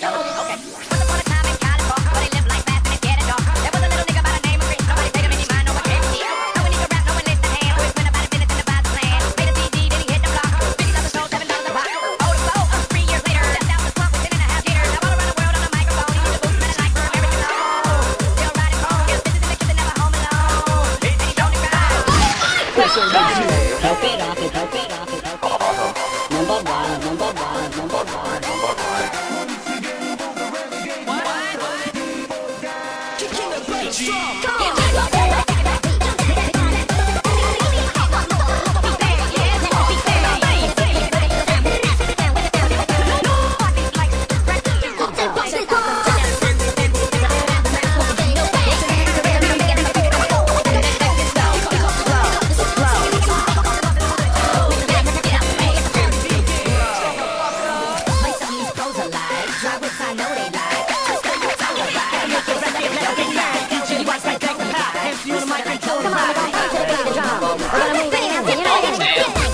live life fast and. Help it Strong. Damn.